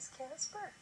is Casper.